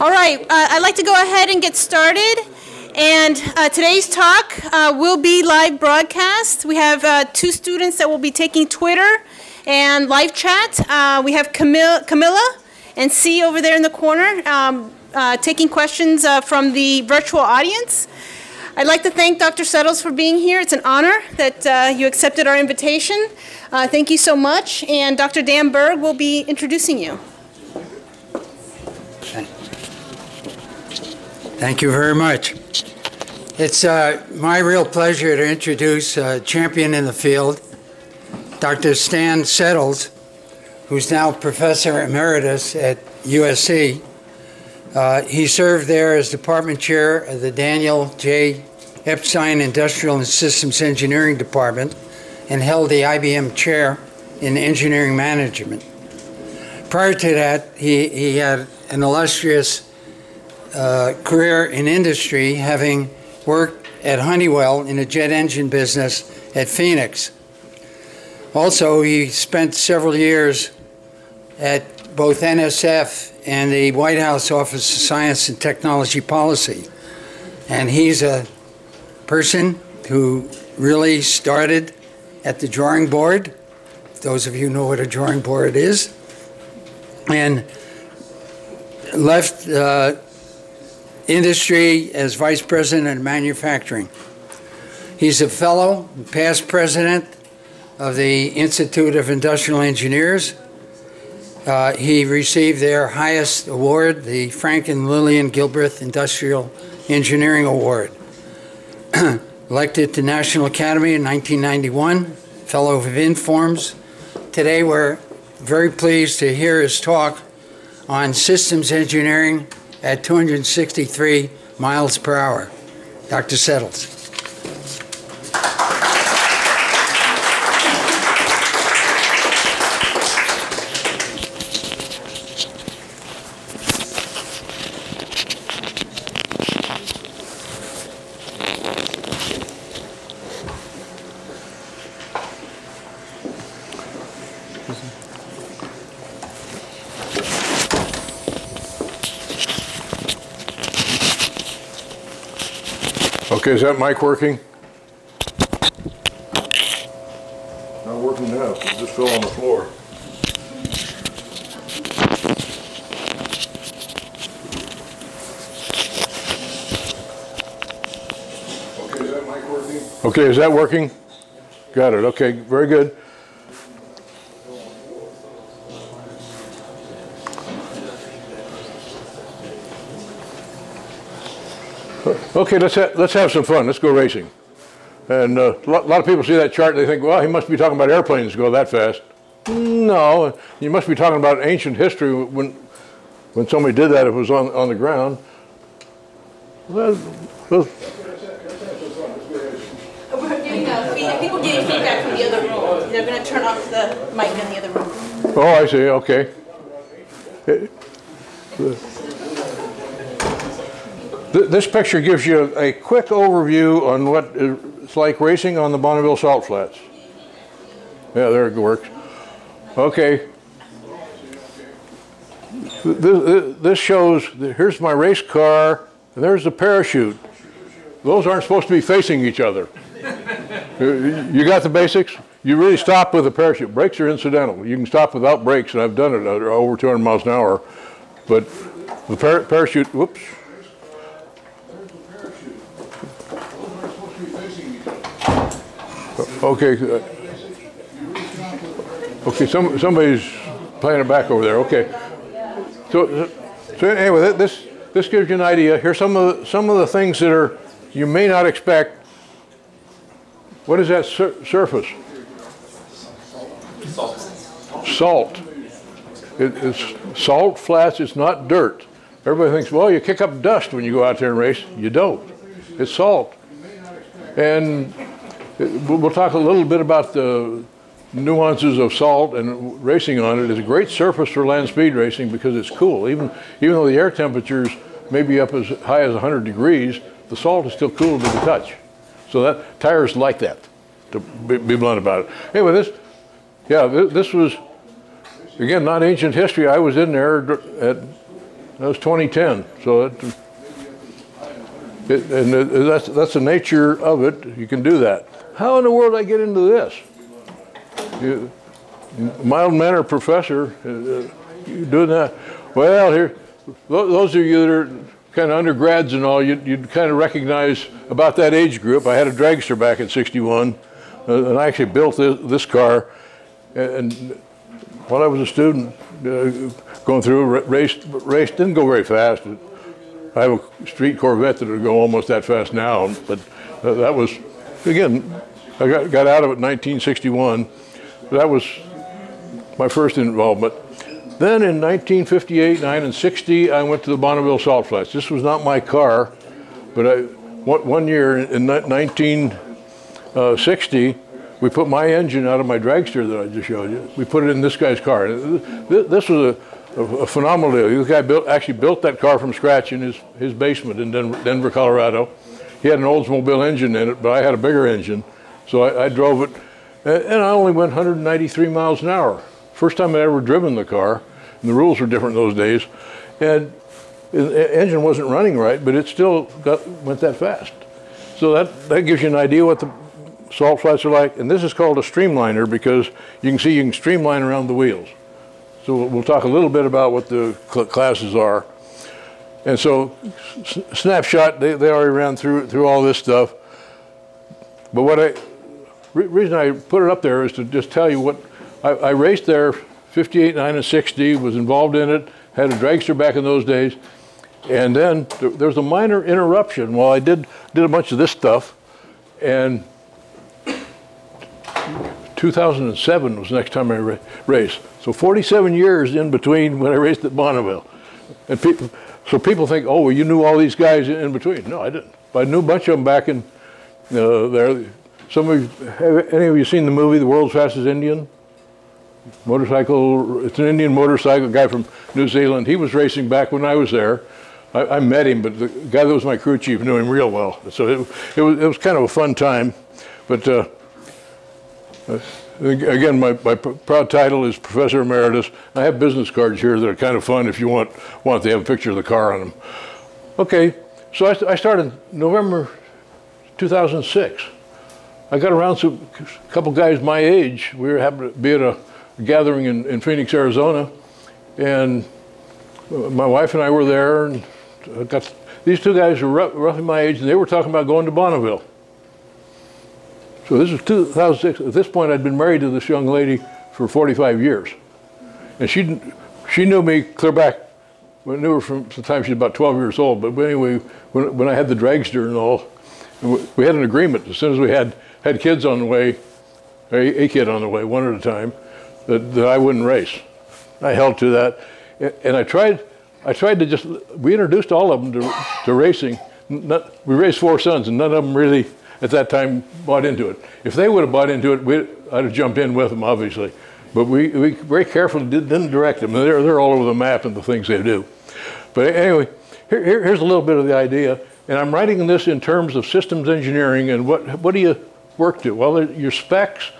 All right, uh, I'd like to go ahead and get started. And uh, today's talk uh, will be live broadcast. We have uh, two students that will be taking Twitter and live chat. Uh, we have Camilla, Camilla and C over there in the corner um, uh, taking questions from the virtual audience. I'd like to thank Dr. Settles for being here. It's an honor that you accepted our invitation. Thank you so much. And Dr. Dan Berg will be introducing you. Thank you very much. It's uh, my real pleasure to introduce a champion in the field, Dr. Stan Settles, who's now Professor Emeritus at USC. Uh, he served there as Department Chair of the Daniel J. Epstein Industrial and Systems Engineering Department and held the IBM Chair in Engineering Management. Prior to that, he, he had an illustrious uh, career in industry, having worked at Honeywell in the jet engine business at Phoenix. Also, he spent several years at both NSF and the White House Office of Science and Technology Policy. And he's a person who really started at the drawing board. Those of you know what a drawing board is. And left uh, industry as vice president of manufacturing. He's a fellow, past president of the Institute of Industrial Engineers. Uh, he received their highest award, the Frank and Lillian Gilbreth Industrial Engineering Award. Elected to National Academy in 1991, fellow of Informs. Today we're very pleased to hear his talk on systems engineering at 263 miles per hour. Dr. Settles. Okay, is that mic working? Not working now, it just fell on the floor. Okay, is that mic working? Okay, is that working? Got it, okay, very good. Okay, let's ha let's have some fun. Let's go racing. And uh, a lot, lot of people see that chart and they think, well, he must be talking about airplanes go that fast. No, you must be talking about ancient history when when somebody did that. It was on on the ground. Well, well, We're getting uh, feedback. People getting feedback from the other room. They're going to turn off the mic in the other room. oh, I see. Okay. Th- This picture gives you a quick overview on what it's like racing on the Bonneville Salt Flats. Yeah, there it works. Okay. This, this shows, here's my race car, and there's the parachute. Those aren't supposed to be facing each other. You got the basics? You really stop with a parachute. Brakes are incidental. You can stop without brakes, and I've done it over 200 miles an hour. But the par parachute, whoops. Okay. uh, Okay, some, somebody's playing it back over there. Okay. So, so anyway, this this gives you an idea. Here's some of the, some of the things that are you may not expect. What is that sur surface? Salt. Salt. It, it's salt flats. It's not dirt. Everybody thinks, well, you kick up dust when you go out there and race. You don't. It's salt. And we'll talk a little bit about the nuances of salt and racing on it. It's a great surface for land speed racing because it's cool. Even, even though the air temperatures may be up as high as 100 degrees, the salt is still cool to the touch. So that tires like that, to be, blunt about it. Anyway, this, yeah, this, was, again, not ancient history. I was in there at That was 2010. So it, it, and it, that's that's the nature of it. You can do that. How in the world did I get into this? You, mild mannered professor uh, uh doing that. Well, here, those of you that are kind of undergrads and all, you'd, you'd, kind of recognize about that age group. I had a dragster back in 61, uh, and I actually built this, this car. And, while I was a student, uh, going through, race, race didn't go very fast. I have a street Corvette that would go almost that fast now, but uh, that was, again, I got, got out of it in 1961. That was my first involvement. Then in 1958, 9, and 60, I went to the Bonneville Salt Flats. This was not my car, but I, one, year in 1960, uh, we put my engine out of my dragster that I just showed you. We put it in this guy's car. This was a, a phenomenal deal. This guy built, actually built that car from scratch in his, his basement in Denver, Denver, Colorado. He had an Oldsmobile engine in it, but I had a bigger engine. So I, I drove it, and I only went 193 miles an hour. First time I'd ever driven the car, and the rules were different those days. And the engine wasn't running right, but it still got, went that fast. So that, that gives you an idea what the salt flats are like. And this is called a streamliner because you can see you can streamline around the wheels. So we'll talk a little bit about what the classes are. And so snapshot, they, they already ran through, through all this stuff. But what I, re reason I put it up there is to just tell you what I, I raced there 58, 9, and 60, was involved in it, had a dragster back in those days. And then there was a minor interruption while I did, did a bunch of this stuff. And 2007 was the next time I ra raced. So 47 years in between when I raced at Bonneville. And people, so people think, oh, well, you knew all these guys in between. No, I didn't. But I knew a bunch of them back in uh, there. Some of you, have any of you seen the movie The World's Fastest Indian? motorcycle. It's an Indian motorcycle guy from New Zealand. He was racing back when I was there. I, I met him, but the guy that was my crew chief knew him real well. So it, it was it was kind of a fun time. But uh, again, my, my proud title is Professor Emeritus. I have business cards here that are kind of fun if you want want to have a picture of the car on them. Okay, so I, I started November 2006. I got around to a couple guys my age. We were happened to be at a gathering in, in Phoenix, Arizona, and my wife and I were there, and got these two guys were roughly my age, and they were talking about going to Bonneville. So this was 2006. At this point, I'd been married to this young lady for 45 years, and she she knew me clear back. I knew her from the time she was about 12 years old. But anyway, when, when I had the dragster and all, we had an agreement. As soon as we had had kids on the way, a, a kid on the way, one at a time, that, that I wouldn't race. I held to that, and I tried. I tried to just. We introduced all of them to, to racing. We raised four sons, and none of them really at that time bought into it. If they would have bought into it, I'd have jumped in with them, obviously. But we, we very carefully did, not direct them. They're, they're all over the map and the things they do. But anyway, here, here, here's a little bit of the idea. And I'm writing this in terms of systems engineering and what, what do you work to? Well, your specs,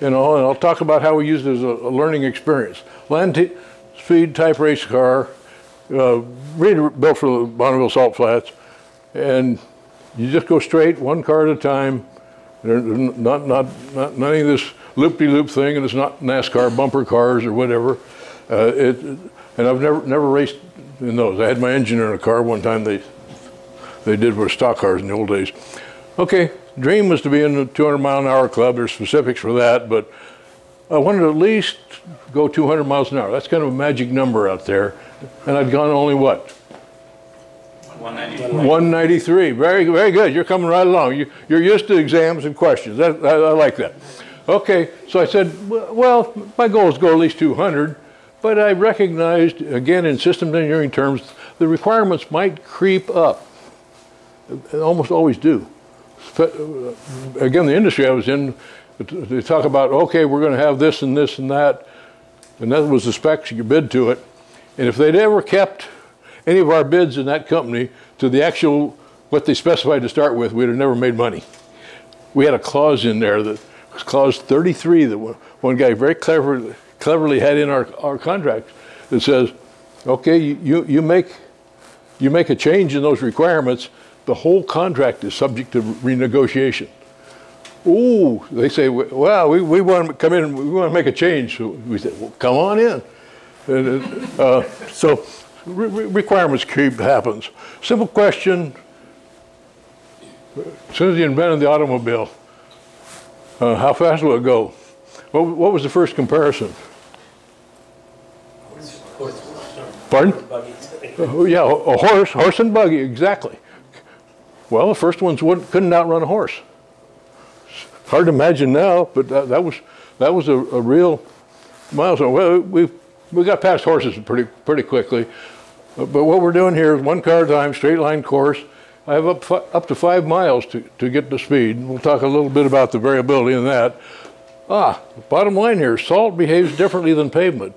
you know, and I'll talk about how we use it as a, a learning experience. Land speed type race car, uh, really built for the Bonneville Salt Flats, and you just go straight, one car at a time. Not, not, not, none of this loop-de-loop thing, and it's not NASCAR bumper cars or whatever. Uh, it, and I've never, never raced in those. I had my engineer in a car one time. They, they did with stock cars in the old days. Okay, dream was to be in the 200 mile an hour club. There's specifics for that, but I wanted to at least go 200 miles an hour. That's kind of a magic number out there. And I'd gone only what? 193. 193. Very, very good. You're coming right along. You, are used to exams and questions. That, I, I like that. Okay, so I said, well, my goal is go at least 200, but I recognized, again, in systems engineering terms, the requirements might creep up. They almost always do. Uh, again, the industry I was in, they talk about, okay, we're going to have this and this and that, and that was the specs, you bid to it. And if they'd ever kept any of our bids in that company to the actual, what they specified to start with, we'd have never made money. We had a clause in there that was clause 33 that one guy very clever, cleverly had in our, our contract that says, Okay, you, you, make you make a change in those requirements, the whole contract is subject to renegotiation. Ooh, they say, well, we, we want to come in, and we want to make a change. So we said, well, come on in. And, uh, so re- re- requirements creep happens. Simple question. As soon as you invented the automobile, uh, how fast will it go? What, what was the first comparison? Pardon? Oh, yeah, a horse, horse and buggy, exactly. Well, the first ones couldn't outrun a horse. Hard to imagine now, but that, that was that was a, a, real milestone. Well, we we got past horses pretty pretty quickly, but, but what we're doing here is one car time, straight line course. I have up up to five miles to, to get to speed. We'll talk a little bit about the variability in that. Ah, bottom line here: salt behaves differently than pavement.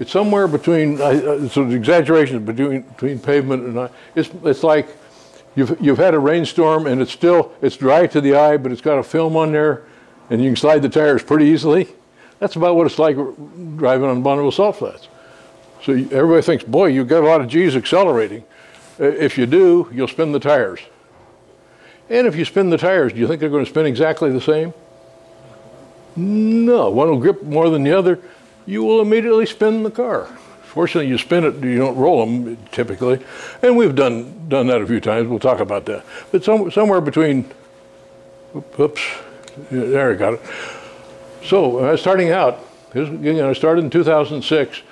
It's somewhere between. Uh, it's an exaggeration between between pavement and it's it's like you've you've had a rainstorm and it's still it's dry to the eye, but it's got a film on there, and you can slide the tires pretty easily. That's about what it's like driving on Bonneville salt flats. So everybody thinks, boy, you've got a lot of G's accelerating. Uh, if you do, you'll spin the tires. And if you spin the tires, do you think they're going to spin exactly the same? No, one will grip more than the other you will immediately spin the car. Fortunately, you spin it, you don't roll them typically. And we've done, done that a few times. We'll talk about that. But some, somewhere between, oops, there I got it. So I was starting out, I started in 2006.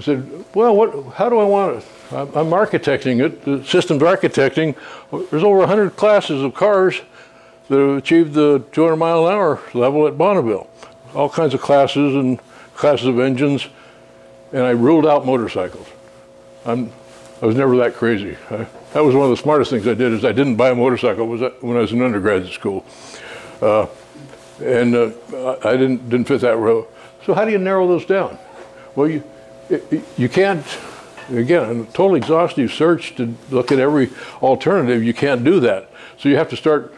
I said, well, what, how do I want it? I'm architecting it, the systems architecting. There's over 100 classes of cars that have achieved the 200 mile an hour level at Bonneville. All kinds of classes and classes of engines, and I ruled out motorcycles. I'm, I was never that crazy. I, that was one of the smartest things I did is I didn't buy a motorcycle was when I was in undergraduate school. Uh, and uh, I didn't, didn't fit that row. So how do you narrow those down? Well, you, you can't, again, a total exhaustive search to look at every alternative, you can't do that. So you have to start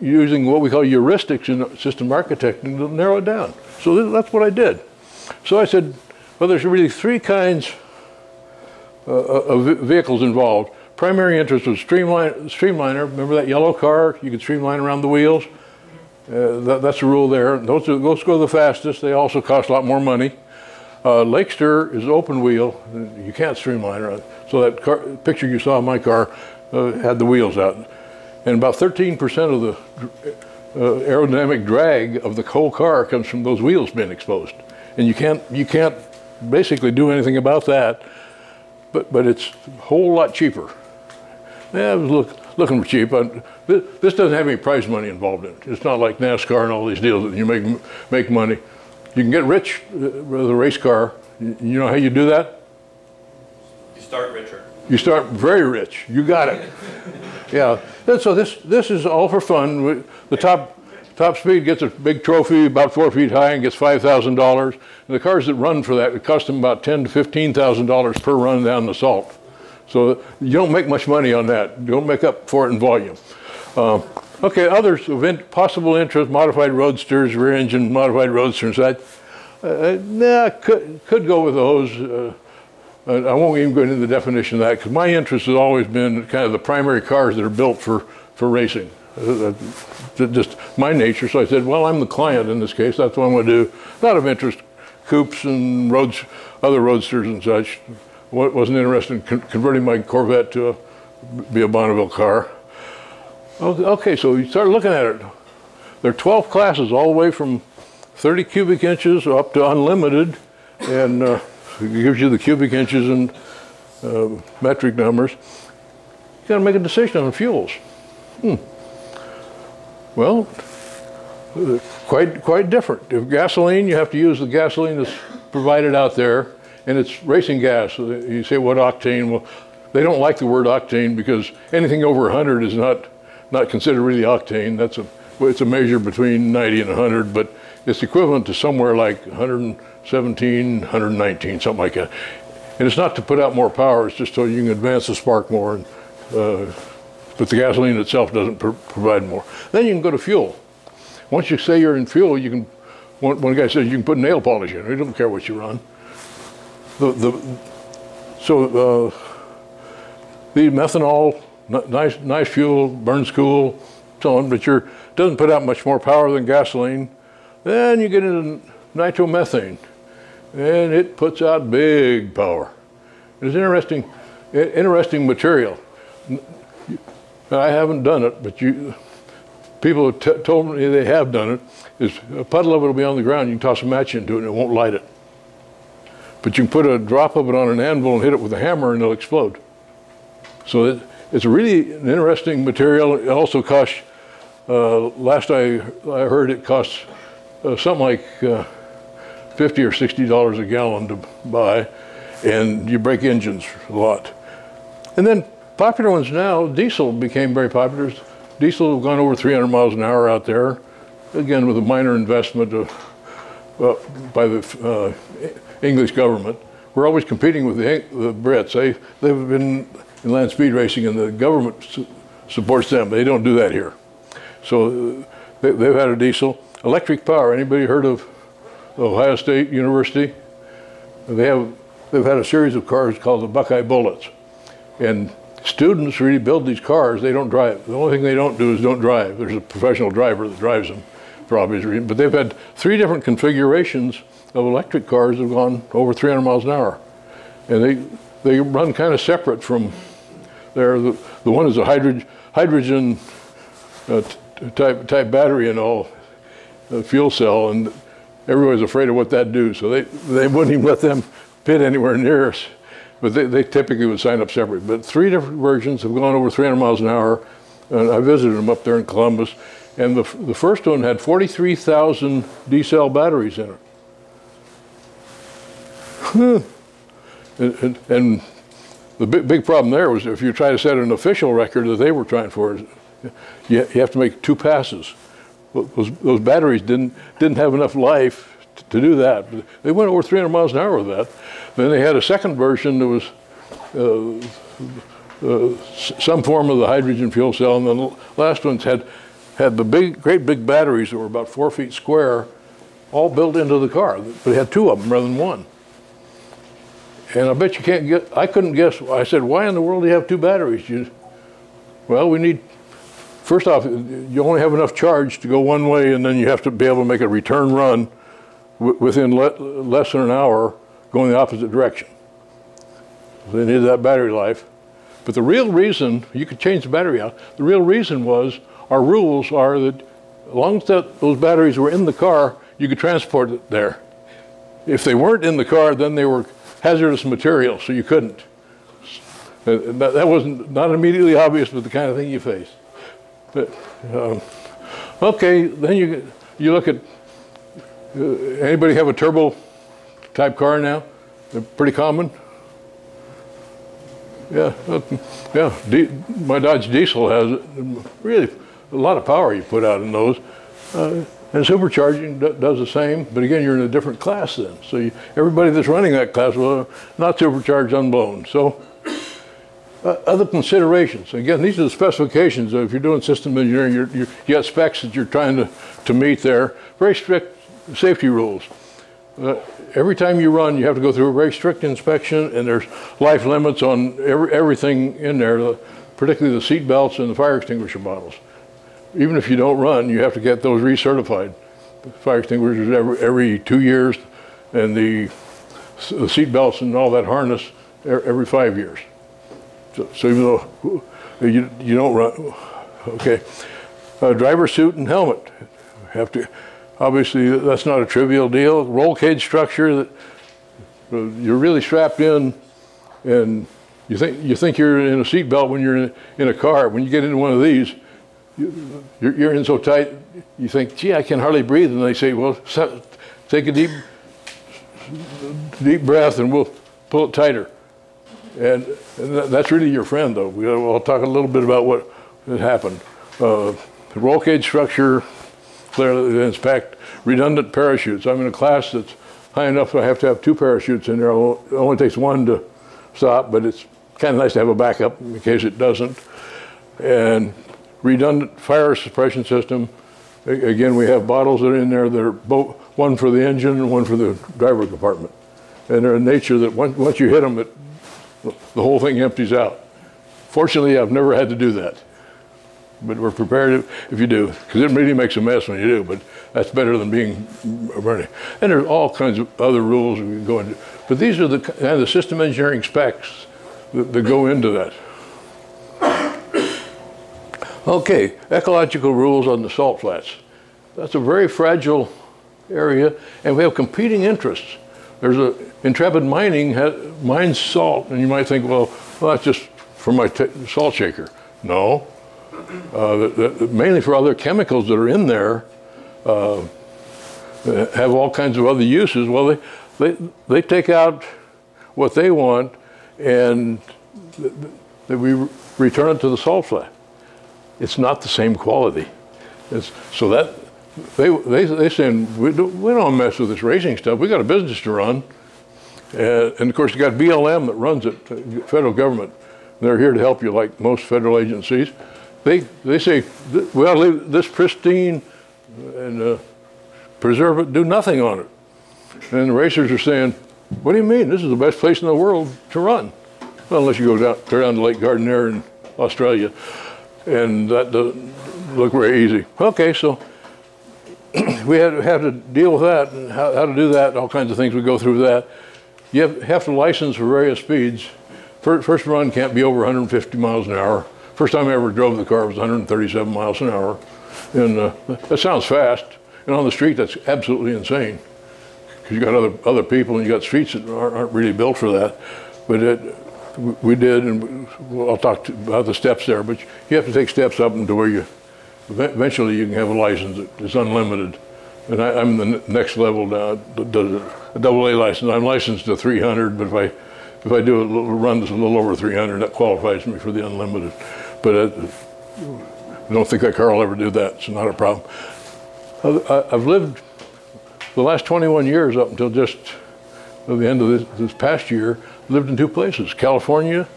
using what we call heuristics in system architecting to narrow it down. So that's what I did. So I said, well, there's really three kinds uh, of vehicles involved. Primary interest was streamline, streamliner. Remember that yellow car? You could streamline around the wheels. Uh, that, that's the rule there. Those, those go the fastest. They also cost a lot more money. Uh, Lakester is open wheel. You can't streamline around. So that car, picture you saw of my car uh, had the wheels out. And about 13% of the uh, aerodynamic drag of the whole car comes from those wheels being exposed and you can't you can't basically do anything about that. But but it's a whole lot cheaper. Yeah, I was look, looking for cheap. I, this doesn't have any prize money involved in it. It's not like NASCAR and all these deals that you make make money. You can get rich with a race car. You know how you do that? You start richer. You start very rich. You got it. yeah. And so this this is all for fun. The top Top Speed gets a big trophy about four feet high and gets $5,000. And the cars that run for that, it costs them about ten to $15,000 per run down the salt. So you don't make much money on that. You don't make up for it in volume. Uh, okay, others of in possible interest, modified roadsters, rear engine modified roadsters. I, uh, nah, could, could go with those. Uh, I won't even go into the definition of that because my interest has always been kind of the primary cars that are built for, for racing. Uh, just my nature. So I said, well, I'm the client in this case. That's what I'm going to do. Not of interest, coupes and roads, other roadsters and such. Wasn't interested in con converting my Corvette to a, be a Bonneville car. Okay, so you start looking at it. There are 12 classes all the way from 30 cubic inches up to unlimited, and uh, it gives you the cubic inches and uh, metric numbers. You got to make a decision on fuels. Hmm. Well, quite quite different. If gasoline, you have to use the gasoline that's provided out there, and it's racing gas. You say what octane? Well, they don't like the word octane because anything over 100 is not not considered really octane. That's a it's a measure between 90 and 100, but it's equivalent to somewhere like 117, 119, something like that. And it's not to put out more power; it's just so you can advance the spark more. And, uh, but the gasoline itself doesn't pr provide more. Then you can go to fuel. Once you say you're in fuel, you can, one, one guy says you can put nail polish in. We don't care what you run. The, the, So uh, the methanol, nice, nice fuel, burns cool, so on, but you're, doesn't put out much more power than gasoline. Then you get into nitromethane, and it puts out big power. It's interesting, interesting material. I haven't done it, but you, people have told me they have done it. Is a puddle of it will be on the ground. You can toss a match into it, and it won't light it. But you can put a drop of it on an anvil and hit it with a hammer, and it'll explode. So it, it's really an interesting material. It also costs. Uh, last I, I heard, it costs uh, something like uh, fifty or sixty dollars a gallon to buy, and you break engines a lot. And then popular ones now, diesel became very popular. Diesel have gone over 300 miles an hour out there, again with a minor investment of, uh, by the uh, English government. We're always competing with the, the Brits. They, they've been in land speed racing and the government su- supports them. They don't do that here. So uh, they, they've had a diesel. Electric power, anybody heard of Ohio State University? They have, they've had a series of cars called the Buckeye Bullets. And students really build these cars, they don't drive. The only thing they don't do is don't drive. There's a professional driver that drives them for obvious reasons. But they've had three different configurations of electric cars that have gone over 300 miles an hour. And they, they run kind of separate from there. The, the one is a hydrogen, hydrogen uh, type, type battery and all, uh, fuel cell, and everybody's afraid of what that do. So they, they wouldn't even let them pit anywhere near us. But they, they typically would sign up separate. But three different versions have gone over 300 miles an hour. And I visited them up there in Columbus. And the, the first one had 43,000 D cell batteries in it. And, and, and the big, big problem there was if you try to set an official record that they were trying for, you, you have to make two passes. Those, those batteries didn't, didn't have enough life t- to do that. They went over 300 miles an hour with that. Then they had a second version that was uh, uh, some form of the hydrogen fuel cell, and then the last ones had, had the big, great big batteries that were about four feet square, all built into the car. But it had two of them rather than one. And I bet you can't get, I couldn't guess. I said, why in the world do you have two batteries? You, well, we need, first off, you only have enough charge to go one way, and then you have to be able to make a return run within le- less than an hour going the opposite direction. They needed that battery life. But the real reason, you could change the battery out, the real reason was our rules are that as long as that, those batteries were in the car, you could transport it there. If they weren't in the car, then they were hazardous material, so you couldn't. That, wasn't not immediately obvious, but the kind of thing you face. But, um, okay, then you you look at uh, anybody have a turbo type car now? They're pretty common. Yeah, uh, yeah. My Dodge Diesel has really a lot of power you put out in those. Uh, and supercharging do- does the same, but again, you're in a different class then. So you, everybody that's running that class, will not supercharged, unblown. So uh, other considerations. Again, these are the specifications. If you're doing system engineering, you're, you're, you got specs that you're trying to, to meet there. Very strict safety rules. Uh, every time you run, you have to go through a very strict inspection, and there's life limits on every, everything in there, particularly the seat belts and the fire extinguisher bottles. Even if you don't run, you have to get those recertified. Fire extinguishers every, every two years, and the, the seat belts and all that harness every five years. So, so even though you, you don't run, okay. Uh, driver suit and helmet. Have to, obviously, that's not a trivial deal. Roll cage structure that uh, you're really strapped in and you think, you think you're in a seat belt when you're in, in a car. When you get into one of these, you're, in so tight, you think, gee, I can hardly breathe. And they say, well, take a deep, deep breath and we'll pull it tighter. And, that's really your friend, though. We, will talk a little bit about what happened. Uh, roll cage structure, clearly it's packed. Redundant parachutes. I'm in a class that's high enough that I have to have two parachutes in there. It only takes one to stop, but it's kind of nice to have a backup in case it doesn't. And redundant fire suppression system. Again, we have bottles that are in there that are both, one for the engine and one for the driver compartment. And they're in nature that once, once you hit them, it, the whole thing empties out. Fortunately, I've never had to do that. But we're prepared if, you do, because it really makes a mess when you do, but that's better than being running. And there's all kinds of other rules we can go into. But these are the of the system engineering specs that, that go into that. Okay, ecological rules on the salt flats. That's a very fragile area, and we have competing interests. There's a Intrepid Mining has, mines salt, and you might think, well, well that's just for my salt shaker. No, uh, the, the, mainly for other chemicals that are in there, uh, have all kinds of other uses. Well, they, they, they take out what they want, and we return it to the salt flat. It's not the same quality. It's, so that they they they saying we don't, we don't mess with this racing stuff. We got a business to run, uh, and of course you got BLM that runs it, federal government. They're here to help you, like most federal agencies. They they say we ought to leave this pristine and uh, preserve it, do nothing on it. And the racers are saying, "What do you mean? This is the best place in the world to run." Well, unless you go down, down to Lake Gairdner in Australia, and that doesn't look very easy. Okay, so we had, had to deal with that and how, how, to do that, and all kinds of things we go through that. You have, have to license for various speeds. First, first, run can't be over 150 miles an hour. First time I ever drove the car was 137 miles an hour. And uh, that sounds fast. And on the street, that's absolutely insane. Because you got other, other people and you got streets that aren't, aren't really built for that. But it, we did, and I'll talk to, about the steps there, but you have to take steps up into where you, eventually you can have a license that's unlimited. And I, am the next level now, a double A license. I'm licensed to 300, but if I, if I do a little run that's a little over 300, that qualifies me for the unlimited. But I, I don't think that car will ever do that. It's not a problem. I've lived the last 21 years up until just the end of this, this past year, lived in two places, California,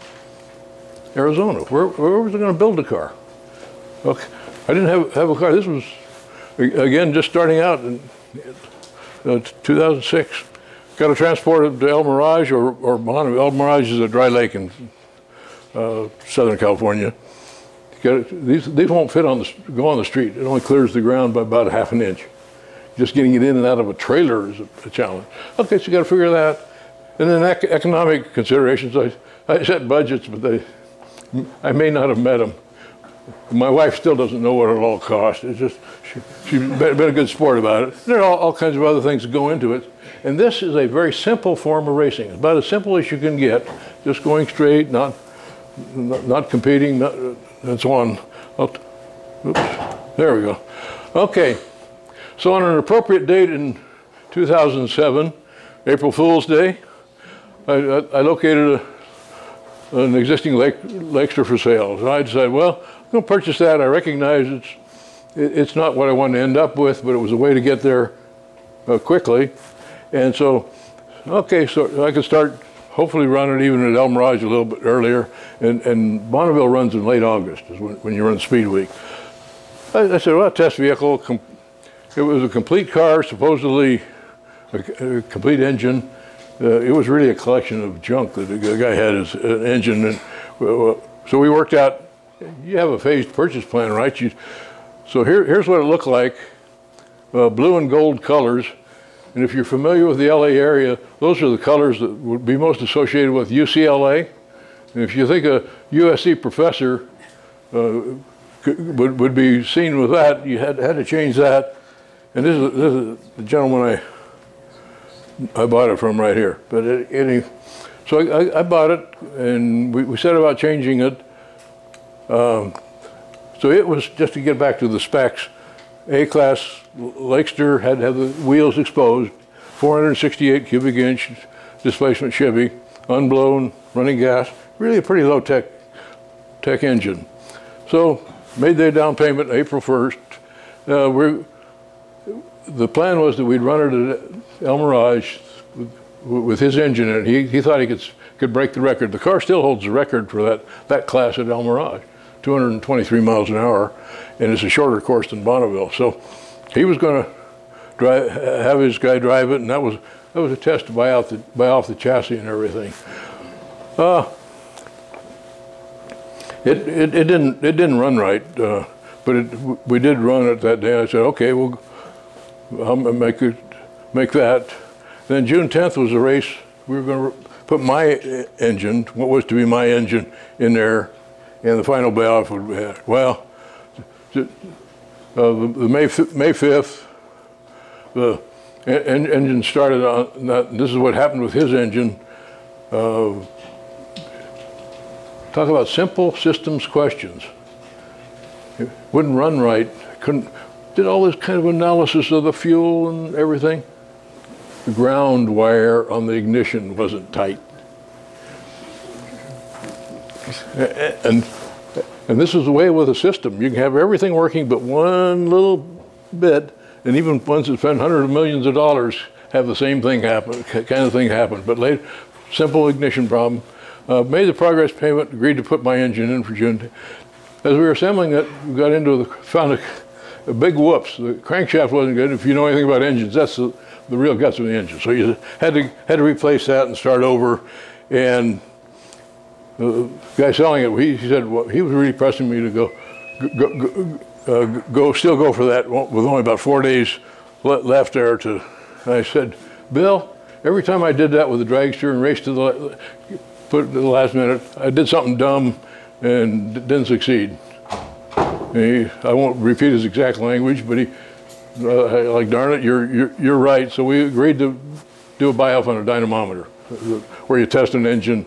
Arizona. Where, where was I going to build a car? Okay. I didn't have, have a car. This was, again, just starting out in uh, 2006. Got to transport it to El Mirage or, or Bonneville. El Mirage is a dry lake in uh, Southern California. these, these won't fit on the, go on the street. It only clears the ground by about a half an inch. Just getting it in and out of a trailer is a, challenge. Okay, so you got to figure that. And then ec economic considerations. I, I set budgets, but they, I may not have met them. My wife still doesn't know what it all cost. It's just, she, she's been, been a good sport about it. There are all, all kinds of other things that go into it. And this is a very simple form of racing. It's about as simple as you can get, just going straight, not, not, not competing, not, and so on. Oops, there we go. Okay, so on an appropriate date in 2007, April Fool's Day, I, I, I located a, an existing lake, Lakester for sale. So I decided, well, I'm going to purchase that. I recognize it's, it, it's not what I want to end up with, but it was a way to get there uh, quickly. And so, okay, so I could start hopefully running even at El Mirage a little bit earlier. And, and Bonneville runs in late August, is when, when you run Speed Week. I, I said, well, test vehicle. It was a complete car, supposedly a, a complete engine. Uh, it was really a collection of junk that the guy had as an engine. And, so we worked out you have a phased purchase plan, right? You, so here, here's what it looked like, uh, blue and gold colors. And if you're familiar with the LA area, those are the colors that would be most associated with UCLA. And if you think a USC professor uh, would, would be seen with that, you had, had to change that. And this is, this is the gentleman I, I bought it from right here. But it, any, so I, I, bought it, and we, we set about changing it. Um, so it was just to get back to the specs. A-class Lakester had to have the wheels exposed, 468 cubic inch displacement Chevy, unblown, running gas, really a pretty low tech tech engine. So made their down payment April 1st. Uh, we're, the plan was that we'd run it at El Mirage with, with his engine in it. He, he thought he could, could break the record. The car still holds the record for that, that class at El Mirage. 223 miles an hour, and it's a shorter course than Bonneville. So he was going to drive, have his guy drive it, and that was that was a test to buy out the buy off the chassis and everything. Uh, It, it, it didn't, it didn't run right, uh, but it, we did run it that day. I said, okay, well, make it, make that. Then June 10th was the race. We were going to put my engine, what was to be my engine, in there, and the final bell would be, well, uh, the, May, May 5th, the en- engine started on, that, this is what happened with his engine. Uh, talk about simple systems questions. It wouldn't run right, couldn't, did all this kind of analysis of the fuel and everything. The ground wire on the ignition wasn't tight. And, and this is the way with a system. You can have everything working but one little bit, and even ones that spend hundreds of millions of dollars have the same thing happen, kind of thing happen. But later, simple ignition problem. Uh, made the progress payment, agreed to put my engine in for June. As we were assembling it, we got into the, found a big whoops. The crankshaft wasn't good. If you know anything about engines, that's the, the real guts of the engine. So you had to, had to replace that and start over. And the guy selling it, he, he said, well, he was really pressing me to go, go, go, uh, go, still go for that with only about four days left there to, I said, Bill, every time I did that with the dragster and raced to the, put it to the last minute, I did something dumb and didn't succeed. He, I won't repeat his exact language, but he, uh, like, darn it, you're, you're, you're right. So we agreed to do a buy-off on a dynamometer, where you test an engine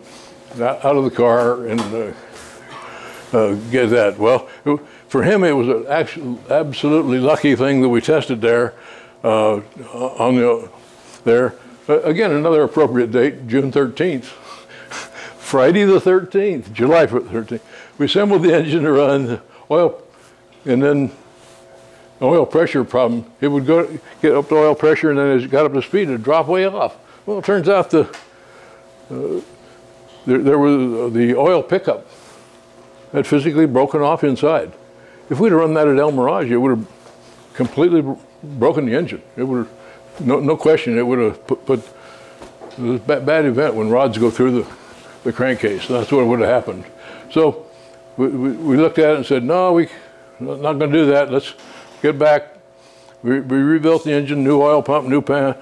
out of the car and uh, uh, get that. Well, for him, it was an actu- absolutely lucky thing that we tested there, uh, on the, there. Uh, Again, another appropriate date, June 13th. Friday the 13th, July 13th. We assembled the engine to run, oil, and then the oil pressure problem. It would go, get up to oil pressure, and then as it got up to speed, it'd drop way off. Well, it turns out the, uh, there, there was, the oil pickup had physically broken off inside. If we'd have run that at El Mirage, it would have completely broken the engine. It would have, no, no question, it would have put, put it was a ba- bad event when rods go through the, the crankcase. That's what would have happened. So we, we, we looked at it and said, no, we not going to do that. Let's get back. We, we rebuilt the engine, new oil pump, new pan,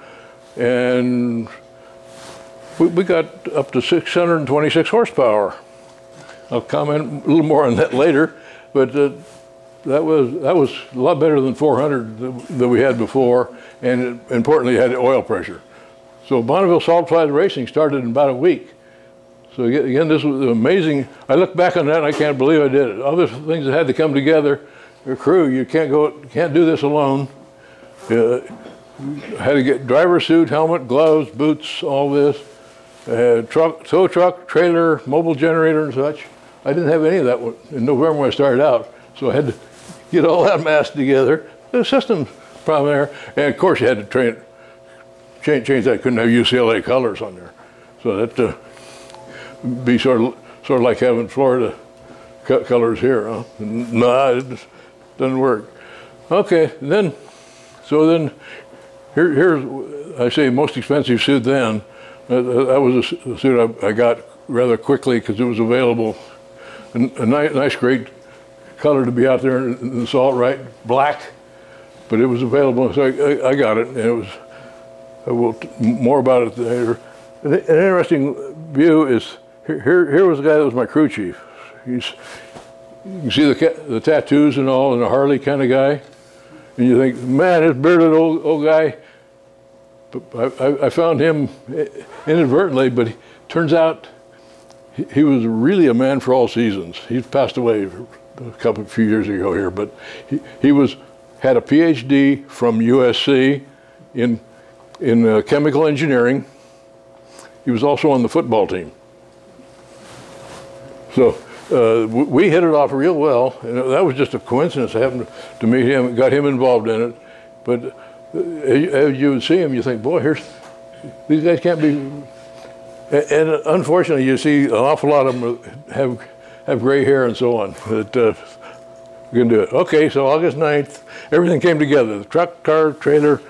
and we, we got up to 626 horsepower. I'll comment a little more on that later, but uh, that was that was a lot better than 400 that, that we had before, and it, importantly, had oil pressure. So Bonneville Salt Flat Racing started in about a week. So again, this was amazing. I look back on that and I can't believe I did it. Other things that had to come together. Your crew, you can't go, can't do this alone. Uh, had to get driver suit, helmet, gloves, boots, all this. Uh, truck, tow truck, trailer, mobile generator and such. I didn't have any of that in November when I started out. So I had to get all that mass together. The system problem there. And of course you had to train, change, change that. Couldn't have UCLA colors on there. So that, uh, be sort of sort of like having Florida co- colors here, huh? No, it doesn't work. Okay, then, so then, here, here's I say most expensive suit then. Uh, that was a suit I, got rather quickly because it was available. A, nice, great color to be out there in, the salt, right? Black, but it was available, so I, I, got it, and it was. I will more about it later. An interesting view is here, here. Was the guy that was my crew chief. He's you can see the the tattoos and all, and a Harley kind of guy, and you think, man, this bearded old old guy. But I, I, I found him inadvertently, but he, turns out he, he was really a man for all seasons. He's passed away a couple few years ago here, but he, he was had a PhD from USC in in uh, chemical engineering. He was also on the football team. So uh, we hit it off real well, and that was just a coincidence. I happened to meet him, got him involved in it. But uh, as you would see him, you think, boy, here's these guys can't be. And unfortunately, you see an awful lot of them have have gray hair and so on. That uh, we can do it. Okay, so August 9th, everything came together. The truck, car, trailer,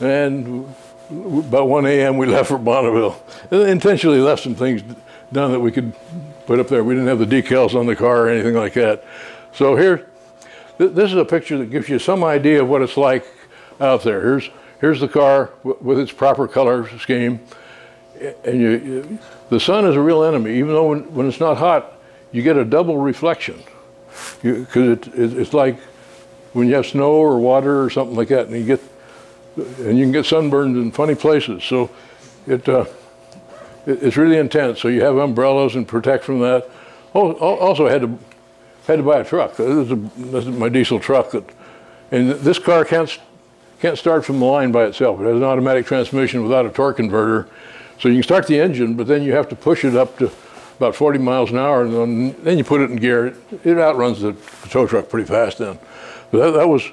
and about 1 a.m. we left for Bonneville. Intentionally left some things done that we could put up there. We didn't have the decals on the car or anything like that. So here, th- this is a picture that gives you some idea of what it's like out there. Here's, here's the car with its proper color scheme. And you, you, the sun is a real enemy. Even though when, when it's not hot, you get a double reflection. Because it, it, it's like when you have snow or water or something like that, and you get and you can get sunburned in funny places. So it, uh, it's really intense. So you have umbrellas and protect from that. Also had to had to buy a truck. This is, a, this is my diesel truck that, and this car can't can't start from the line by itself. It has an automatic transmission without a torque converter. So you can start the engine, but then you have to push it up to about 40 miles an hour, and then, you put it in gear. It, it outruns the tow truck pretty fast then. But that, that was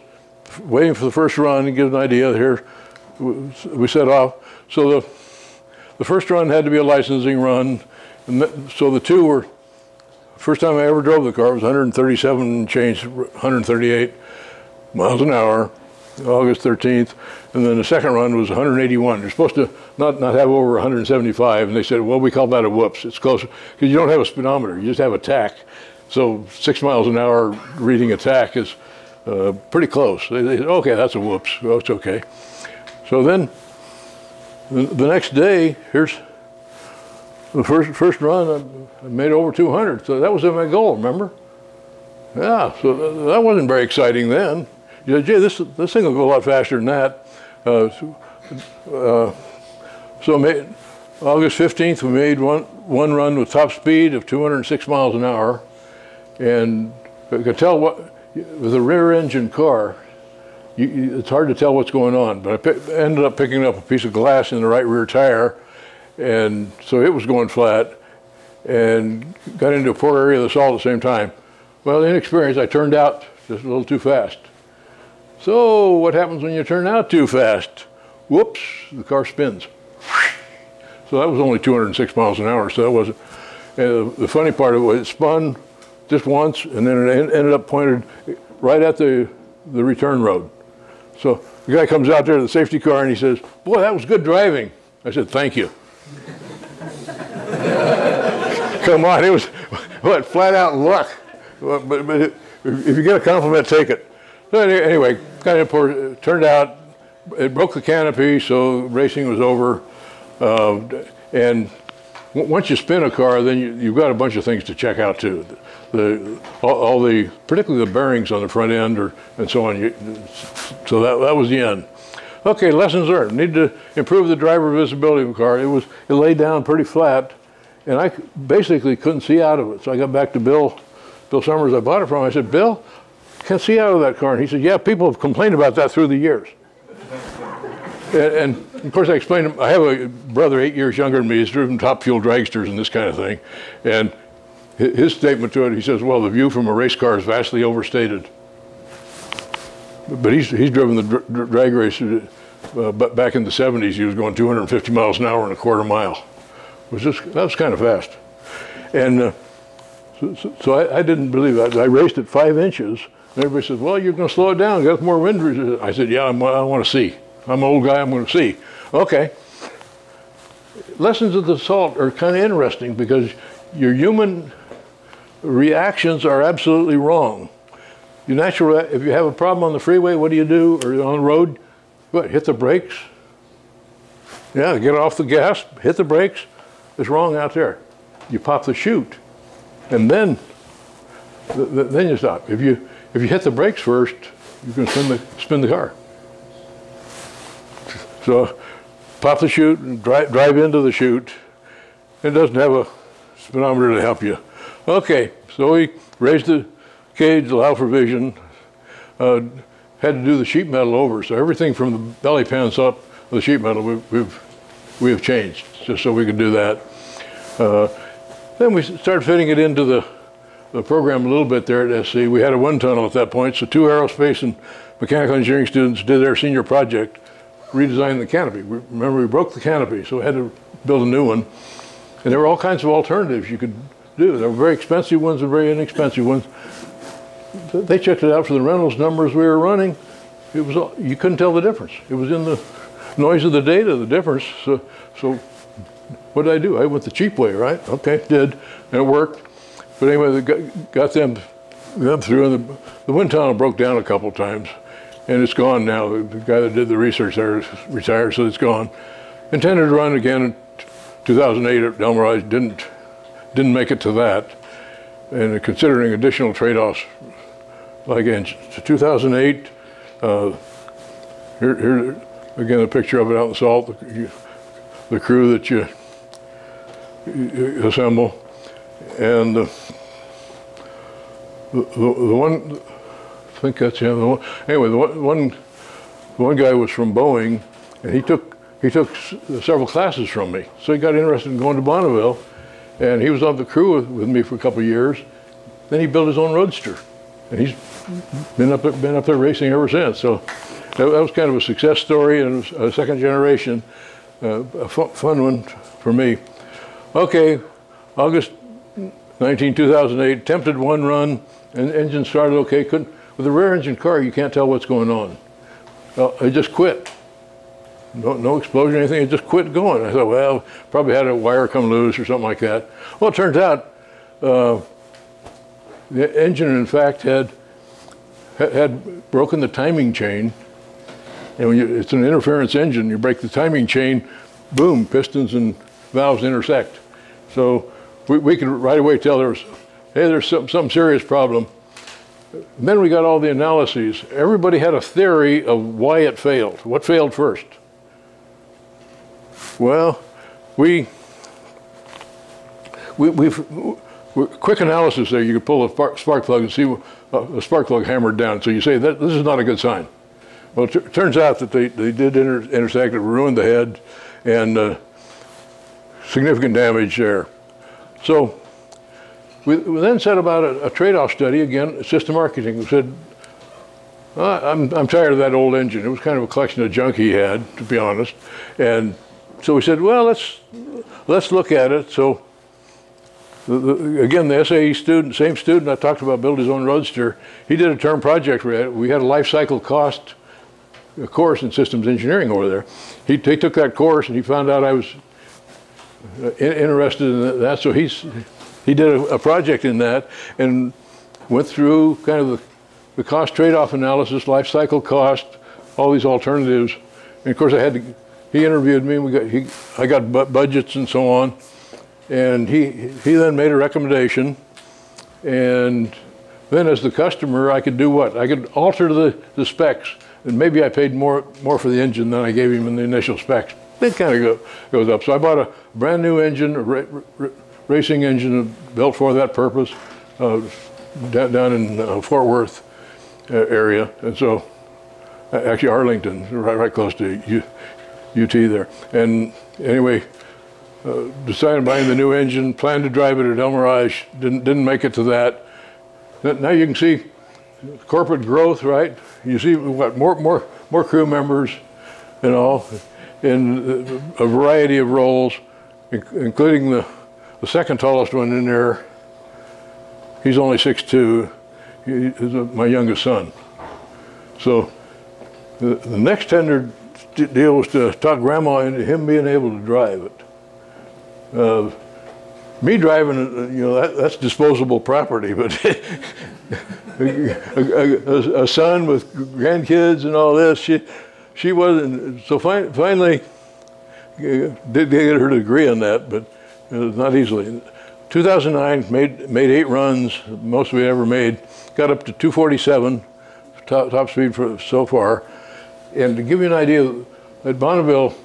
waiting for the first run to get an idea. Here, we set off. So the, the first run had to be a licensing run. So the two were, first time I ever drove the car was 137 and change, 138 miles an hour, August 13th. And then the second run was 181. You're supposed to not, not have over 175. And they said, well, we call that a whoops. It's closer, because you don't have a speedometer, you just have a tach. So six miles an hour reading a tach is uh, pretty close. They, they said, okay, that's a whoops. Well, it's okay. So then the, next day, here's the first first run. I, made over 200. So that was my goal. Remember? Yeah. So that wasn't very exciting then. You said, Jay, this this thing will go a lot faster than that. Uh, so, uh, so made, August 15th, we made one one run with top speed of 206 miles an hour, and I could tell what with a rear engine car. You, you, it's hard to tell what's going on, but I ended up picking up a piece of glass in the right rear tire, and so it was going flat, and got into a poor area of the salt at the same time. Well, inexperienced, I turned out just a little too fast. So what happens when you turn out too fast? Whoops, the car spins. So that was only 206 miles an hour. So that wasn't. The funny part of it was it spun just once, and then it ended up pointed right at the the return road. So the guy comes out there to the safety car and he says, "Boy, that was good driving." I said, "Thank you." Come on, it was what flat out luck. But, but if you get a compliment, take it. So anyway, kind of poor, turned out it broke the canopy, so racing was over. Uh, and once you spin a car, then you, you've got a bunch of things to check out too. The, all, all the, particularly the bearings on the front end, or and so on. You, so that that was the end. Okay, lessons learned. Need to improve the driver visibility of the car. It was it laid down pretty flat, and I basically couldn't see out of it. So I got back to Bill, Bill Summers. I bought it from. I said, Bill, can't see out of that car. And he said, Yeah, people have complained about that through the years. And, and of course, I explained. to him, I have a brother eight years younger than me. He's driven top fuel dragsters and this kind of thing. And his statement to it, he says, "Well, the view from a race car is vastly overstated." But he's he's driven the dr- dr- drag race. Uh, but back in the 70s, he was going 250 miles an hour in a quarter mile. Was just that was kind of fast. And uh, so, so, so I, I didn't believe that. I raced at five inches. And everybody says, "Well, you're going to slow it down. Got more wind resistance." I said, "Yeah, I'm, I want to see. I'm an old guy. I'm going to see." Okay. Lessons of the salt are kind of interesting because your human reactions are absolutely wrong. Your natural, if you have a problem on the freeway, what do you do? Or on the road, what? Hit the brakes. Yeah, get off the gas, hit the brakes. It's wrong out there. You pop the chute, and then th- th- then you stop. If you if you hit the brakes first, you can spin the spin the car. So pop the chute and drive drive into the chute. It doesn't have a speedometer to help you. Okay, so we raised the cage, allow for vision. Uh, had to do the sheet metal over, so everything from the belly pans up, the sheet metal, we, we've we have changed just so we could do that. Uh, then we started fitting it into the, the program a little bit there at SC. We had a wind tunnel at that point, so two aerospace and mechanical engineering students did their senior project, redesigning the canopy. We, remember, we broke the canopy, so we had to build a new one. And there were all kinds of alternatives you could do. There were very expensive ones and very inexpensive ones. They checked it out for the Reynolds numbers we were running. It was you couldn't tell the difference. It was in the noise of the data, the difference. So, so what did I do? I went the cheap way, right? Okay, did, and it worked. but anyway, they got, got them, them through, and the, the wind tunnel broke down a couple times, and it's gone now. The guy that did the research there retired, so it's gone. Intended to run again in 2008 at El Mirage, didn't, didn't make it to that. And considering additional trade-offs, like in 2008, uh, here, here, again, a picture of it out in the salt, the, the crew that you, you assemble. And uh, the, the, the one, think that's the one, anyway, the one, one, one guy was from Boeing, and he took, he took several classes from me. So he got interested in going to Bonneville, and he was on the crew with, with me for a couple of years. Then he built his own roadster, and he's been up, been up there racing ever since. So that, that was kind of a success story and a second generation, uh, a fu- fun one for me. Okay, August 19, 2008, attempted one run, and engine started okay. Couldn't, with a rear engine car, you can't tell what's going on. Well, it just quit. No, no explosion or anything, it just quit going. I thought, well, probably had a wire come loose or something like that. Well, it turns out uh, the engine, in fact, had had- broken the timing chain. And when you, it's an interference engine, you break the timing chain, boom, pistons and valves intersect. So we, we could right away tell there was, hey, there's some, some serious problem. Then we got all the analyses. Everybody had a theory of why it failed. What failed first? Well, we, we, we've, we quick analysis there. You could pull a spark, plug and see a, a spark plug hammered down. So you say that this is not a good sign. Well, it turns out that they, they did inter, intersect. It ruined the head, and uh, significant damage there. So we, we then set about a, a trade-off study again, system architect. We said, "Uh, I'm, I'm tired of that old engine. It was kind of a collection of junk he had, to be honest. And so we said, well, let's let's look at it. So the, the, again, the SAE student, same student I talked about, built his own roadster. He did a term project. We had, we had a life cycle cost course in systems engineering over there. He, he took that course and he found out I was uh, in- interested in that. So he's he did a, a project in that and went through kind of the, the cost trade-off analysis, life cycle cost, all these alternatives. And of course, I had to. He interviewed me. We got he, I got bu- budgets and so on, and he he then made a recommendation. And then, as the customer, I could do what? I could alter the, the specs, and maybe I paid more more for the engine than I gave him in the initial specs. It kind of go, goes up. So I bought a brand new engine, racing engine built for that purpose, uh, down, in uh, Fort Worth uh, area, and so uh, actually Arlington, right right close to U, UT there. And anyway, uh, decided buying the new engine, planned to drive it at El Mirage, didn't didn't make it to that. Now you can see corporate growth, right? You see we've got more more more crew members and all, in a variety of roles, including the the second tallest one in there. He's only 6'2". He is uh, my youngest son. So the, next tender deal was to talk grandma into him being able to drive it. Uh, me driving, it, uh, you know, that, that's disposable property, but a, a- a son with grandkids and all this, she, she wasn't. So fin- finally, uh, did get her to agree on that, but Uh, not easily. 2009, made made eight runs, most we ever made. Got up to 247, top, top speed for so far. And to give you an idea, at Bonneville,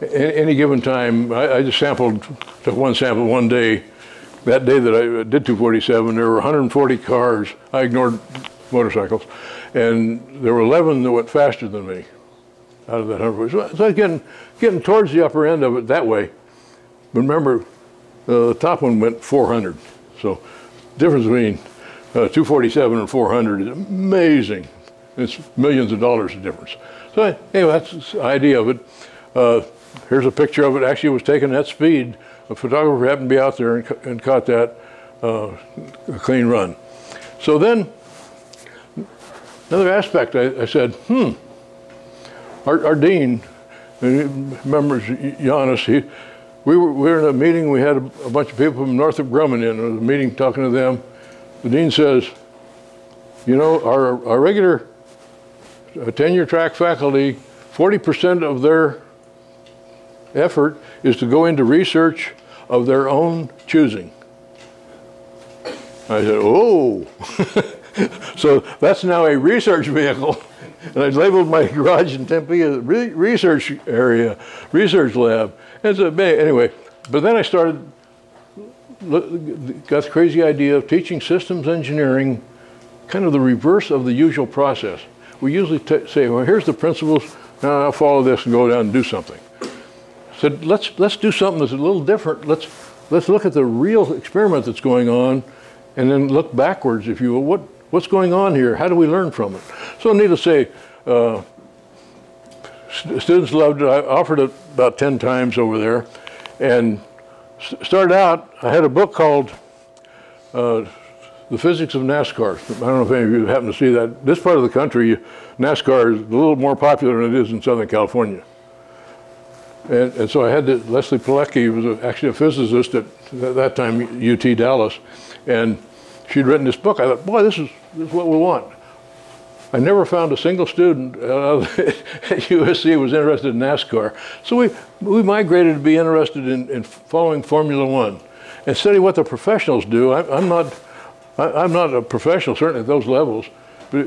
any given time, I, I just sampled, took one sample one day. That day that I uh, did 247, there were 140 cars. I ignored motorcycles, and there were 11 that went faster than me out of that 140. So, so getting towards the upper end of it that way. But remember, uh, the top one went 400. So difference between uh, 247 and 400 is amazing. It's millions of dollars of difference. So anyway, that's the idea of it. Uh, here's a picture of it. Actually, it was taken at speed. A photographer happened to be out there and, and caught that uh, clean run. So then, another aspect, I, I said, hmm, our, our dean, he remembers Yannis, he, we were, we were in a meeting, we had a, a bunch of people from Northrop Grumman in, there was a meeting talking to them. The dean says, you know, our, our regular uh, tenure track faculty, 40% of their effort is to go into research of their own choosing. I said, oh. so that's now a research vehicle. And I labeled my garage in Tempe as research area, research lab. And so, anyway, but then I started, got the crazy idea of teaching systems engineering, kind of the reverse of the usual process. We usually say, well, here's the principles, now I'll follow this and go down and do something. Said, let's, let's do something that's a little different. Let's, let's look at the real experiment that's going on and then look backwards, if you will. What, what's going on here? How do we learn from it? So, needless to say, uh, st- students loved it. I offered it about 10 times over there. And started out, I had a book called uh, The Physics of NASCAR. I don't know if any of you happen to see that. This part of the country, NASCAR is a little more popular than it is in Southern California. And, and so I had to, Leslie Pelecky was a, actually a physicist at, at that time, UT Dallas. And she'd written this book. I thought, boy, this is, this is what we want. I never found a single student uh, at USC who was interested in NASCAR. So we, we migrated to be interested in, in following Formula One and study what the professionals do. I, I'm, not, I, am not a professional, certainly at those levels, but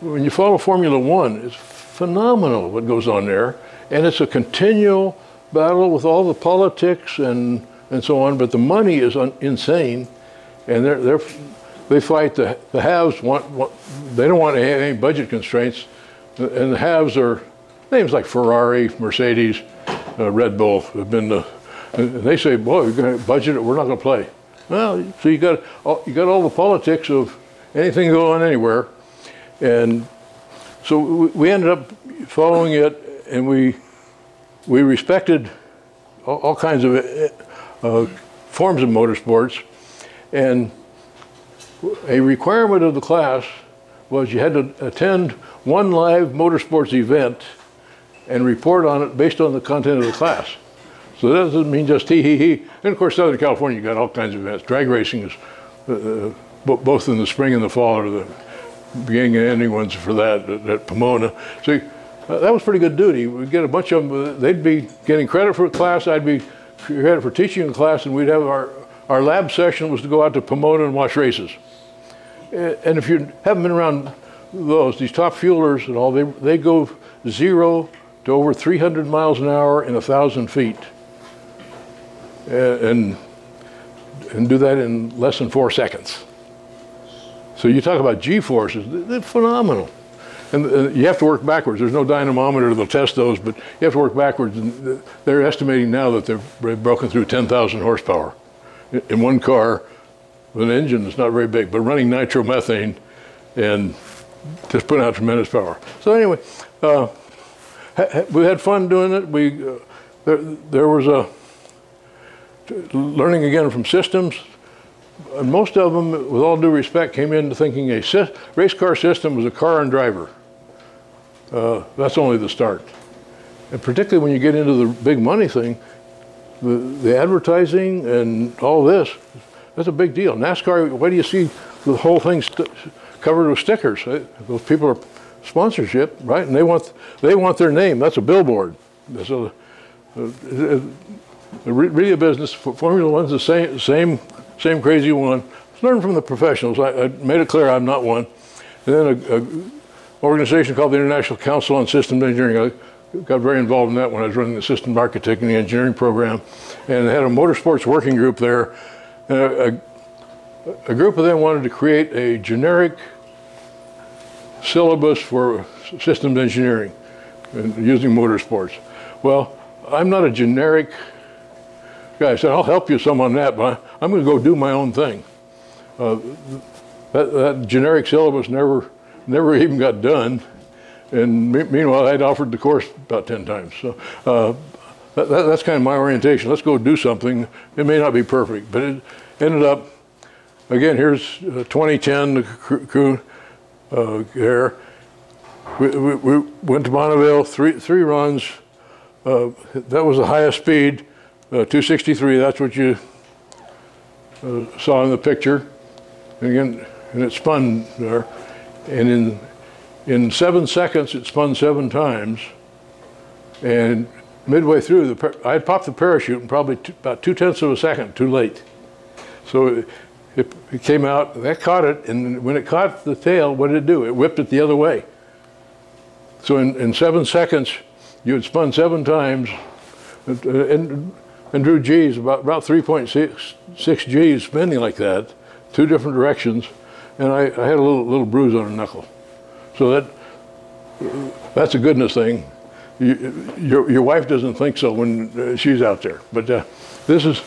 when you follow Formula One, it's phenomenal what goes on there. And it's a continual battle with all the politics and, and so on, but the money is insane and they're, they're, they fight the, the haves want, want, they don't want any budget constraints. And the haves are names like ferrari mercedes uh, red bull have been the they say boy we're going to budget it we're not going to play. Well so you got you got all the politics of anything going anywhere. And so we ended up following it and we we respected all, all kinds of uh, forms of motorsports and a requirement of the class was you had to attend one live motorsports event and report on it based on the content of the class. So that doesn't mean just hee hee hee. And of course, Southern California, you got all kinds of events. Drag racing is uh, uh both in the spring and the fall, or the beginning and ending ones for that at, Pomona. So uh, that was pretty good duty. We'd get a bunch of them. They'd be getting credit for a class. I'd be credit for teaching a class, and we'd have our our lab session was to go out to Pomona and watch races. Eh, and if you haven't been around those, these top fuelers and all, they, they go zero to over 300 miles an hour in a thousand feet. Eh, and, and do that in less than four seconds. So you talk about G forces, they're phenomenal. And uh, you have to work backwards. There's no dynamometer that'll test those, but you have to work backwards. And uh, they're estimating now that they've broken through 10,000 horsepower in one car with an engine that's not very big, but running nitromethane and just putting out tremendous power. So anyway, uh, we had fun doing it. We uh, there, there was a learning again from systems. And most of them, with all due respect, came into thinking a race car system was a car and driver. Uh, that's only the start. And particularly when you get into the big money thing, the, the advertising and all this, that's a big deal. NASCAR, why do you see the whole thing covered with stickers? Those people are sponsorship, right? And they want they want their name. That's a billboard. So, uh, uh, really a business. Formula One's the same same same crazy one. Learn from the professionals. I, I, made it clear I'm not one. And then a, a organization called the International Council on Systems Engineering got very involved in that when I was running the system architect and the engineering program, and had a motorsports working group there. A, a, a, group of them wanted to create a generic syllabus for systems engineering using motorsports. Well, I'm not a generic guy. I said, I'll help you some on that, but I'm going to go do my own thing. Uh, that, that generic syllabus never, never even got done. And me meanwhile, I'd offered the course about 10 times. So uh, that, that's kind of my orientation. Let's go do something. It may not be perfect, but it ended up, again, here's uh, 2010, the crew uh, here. We, we, we, went to Bonneville, three, three runs. Uh, that was the highest speed. uh, 263, that's what you uh, saw in the picture. And again, and it spun there. And in, in seven seconds, it spun seven times. And midway through, the I had popped the parachute in probably about two tenths of a second too late. So it, it, came out, that caught it, and when it caught the tail, what did it do? It whipped it the other way. So in, in seven seconds, you had spun seven times and, uh, and, and drew G's, about, about 3.6 G's spinning like that, two different directions, and I, I had a little, little bruise on a knuckle. So that, that's a goodness thing. You, your, your wife doesn't think so when uh, she's out there. But uh, this is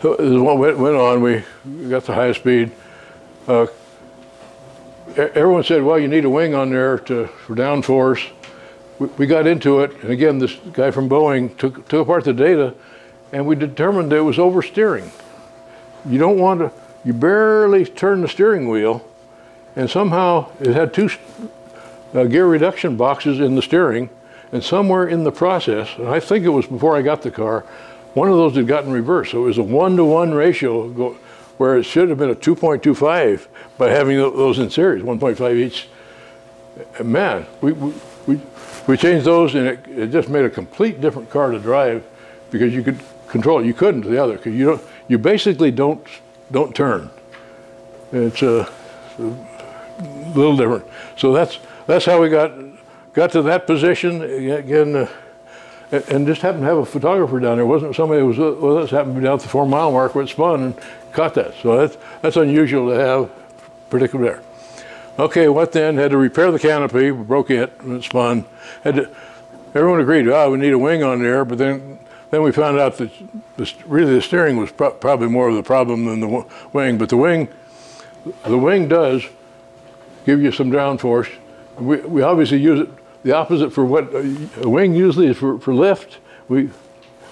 so is what went, went on. We got the highest speed. Uh, everyone said, well, you need a wing on there to, for downforce. We, we got into it, and again, this guy from Boeing took, took apart the data, and we determined it was oversteering. You don't want to, you barely turn the steering wheel, and somehow it had two uh, gear reduction boxes in the steering, and somewhere in the process, and I think it was before I got the car, one of those had gotten reversed. So it was a one to one ratio go, where it should have been a 2.25 by having those in series, 1.5 each. And man, we, we, we, changed those and it, it just made a complete different car to drive because you could control it. You couldn't the other because you you basically don't, don't turn. It's a, a little different. So that's, that's how we got, got to that position. Again, uh, and- and just happened to have a photographer down there. It wasn't somebody who was with us, happened to be down at the four mile mark where it spun and caught that. So that's, that's unusual to have, particularly there. Okay, what then? Had to repair the canopy, broke it when it spun. Had to, everyone agreed, oh, we need a wing on there, but then, then we found out that the, really the steering was pro- probably more of the problem than the wing. But the wing, the wing does give you some downforce. We, we obviously use it the opposite for what uh, a a wing usually is for, for lift. We,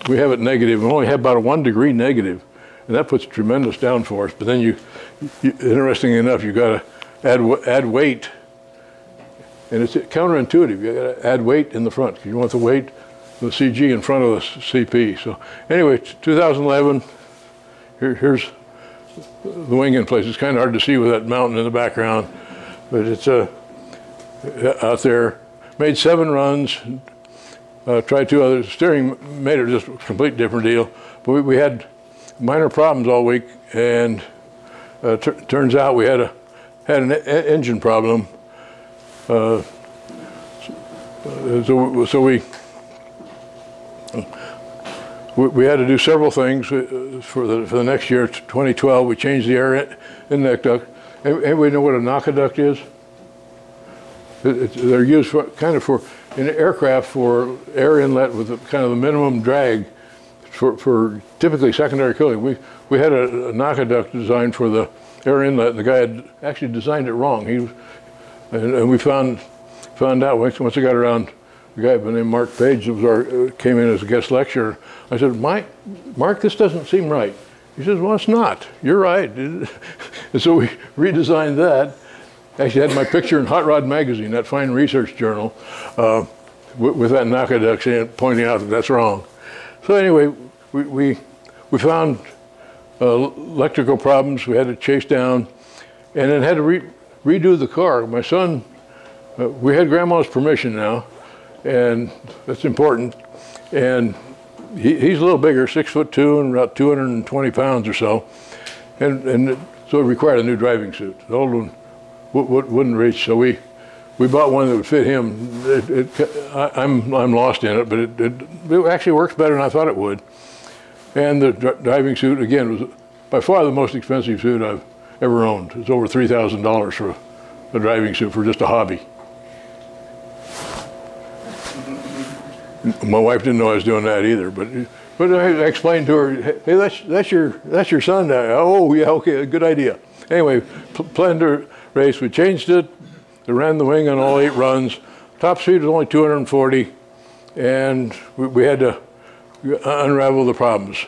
we have it negative. We only have about a one degree negative, and that puts tremendous downforce. But then you, you interestingly enough, you got to add add weight, and it's counterintuitive. You got to add weight in the front 'cause you want the weight, the CG in front of the CP. So anyway, 2011. Here, here's the wing in place. It's kind of hard to see with that mountain in the background, but it's uh, out there. Made seven runs, uh, tried two others. Steering made it just a complete different deal. But we, we had minor problems all week, and uh, tur turns out we had a had an e- engine problem. Uh, so, so we, we had to do several things uh, for the for the next year, 2012. We changed the air in- inlet duct. Any- Anybody know what a NACA is? It- it's- They're used for, kind of for, in aircraft for air inlet with a, kind of the minimum drag for, for typically secondary cooling. We, we had a, a NACA duct designed for the air inlet. and The guy had actually designed it wrong. He, and, and we found, found out once, once I got around, a guy by the name Mark Page was our, uh, came in as a guest lecturer. I said, Mike, Mark, this doesn't seem right. He says, well, it's not. You're right. and so we redesigned that. Actually, had my picture in Hot Rod Magazine, that fine research journal, uh, with, with that duct saying, pointing out that that's wrong. So anyway, we, we, we found uh, electrical problems we had to chase down, and then had to re- redo the car. My son, uh, we had grandma's permission now, and that's important. And he, he's a little bigger, six foot two and about 220 pounds or so, and and it, so it required a new driving suit. The old one wouldn't reach, so we we bought one that would fit him. It, it, I, I'm I'm lost in it, but it, it actually works better than I thought it would. And the dri- driving suit again was by far the most expensive suit I've ever owned. It's over three thousand dollars for a, a driving suit for just a hobby. My wife didn't know I was doing that either, but but I explained to her, hey, that's that's your that's your son. Oh yeah, okay, good idea. Anyway, pl- planned to race. We changed it. They ran the wing on all eight runs. Top speed was only 240, and we, we had to unravel the problems.